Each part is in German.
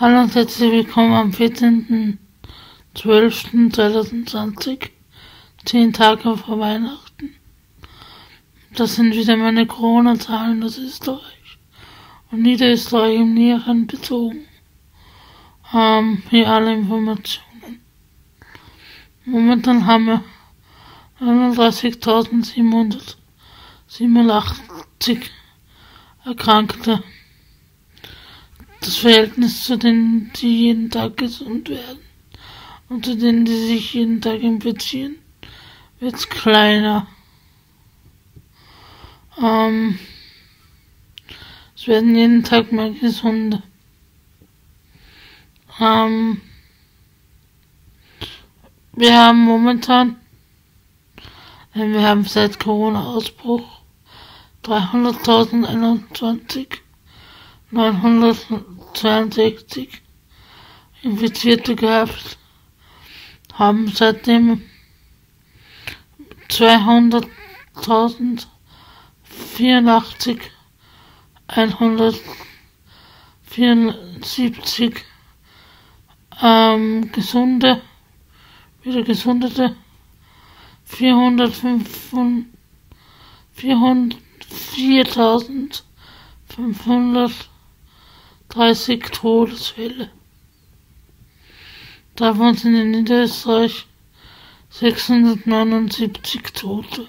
Hallo und herzlich willkommen am 14.12.2020, zehn Tage vor Weihnachten. Das sind wieder meine Corona-Zahlen aus Österreich und Niederösterreich im Näheren bezogen. Ähm, hier alle Informationen. Momentan haben wir 31.787 Erkrankte das Verhältnis zu denen, die jeden Tag gesund werden und zu denen, die sich jeden Tag infizieren, wird kleiner. Ähm, es werden jeden Tag mehr Gesunde. Ähm, wir haben momentan, wir haben seit Corona-Ausbruch 300.021 962 Infizierte gehabt, haben seitdem 200.084 174 ähm, gesunde, wieder gesundete 405 404.500 30 Todesfälle. Davon sind in Niederösterreich 679 Tote.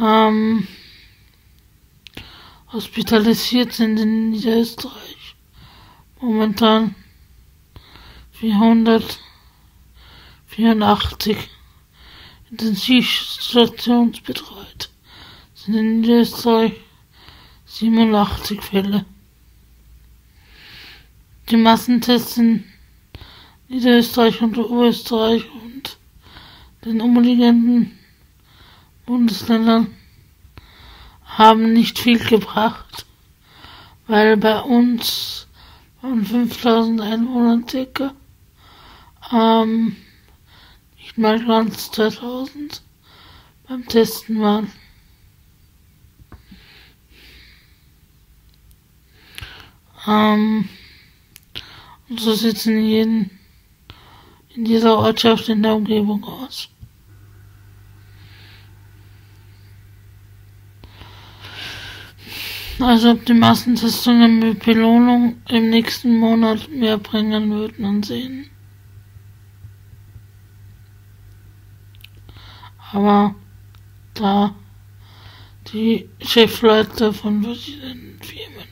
Ähm, hospitalisiert sind in Niederösterreich momentan 484 intensivstationsbetreut sind in Niederösterreich 87 Fälle. Die Massentests in Niederösterreich und Oberösterreich und den umliegenden Bundesländern haben nicht viel gebracht, weil bei uns von 5000 Einwohnern circa ähm, nicht mal ganz 2000 beim Testen waren. Ähm, und so in, jeden, in dieser Ortschaft in der Umgebung aus. Also ob die Massentestungen mit Belohnung im nächsten Monat mehr bringen würden, man sehen. Aber da die Chefleute von verschiedenen Firmen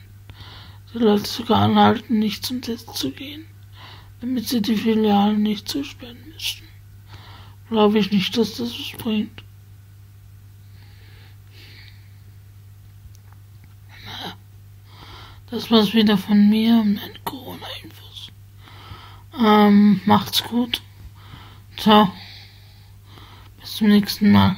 die Leute sogar anhalten, nicht zum Test zu gehen, damit sie die Filialen nicht zusperren müssen. Glaube ich nicht, dass das was bringt. Das war's wieder von mir und meine Corona-Infos. Ähm, macht's gut. Ciao. Bis zum nächsten Mal.